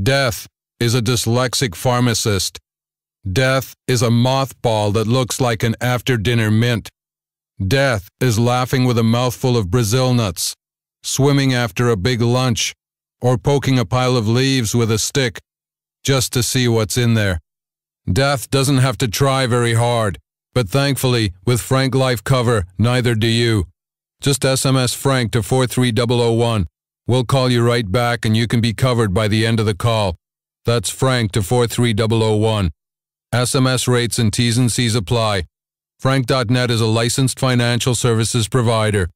Death is a dyslexic pharmacist. Death is a mothball that looks like an after dinner mint. Death is laughing with a mouthful of Brazil nuts, swimming after a big lunch, or poking a pile of leaves with a stick just to see what's in there. Death doesn't have to try very hard, but thankfully, with Frank Life Cover, neither do you. Just SMS Frank to 43001. We'll call you right back and you can be covered by the end of the call. That's Frank to 43001. SMS rates and T's and C's apply. Frank.net is a licensed financial services provider.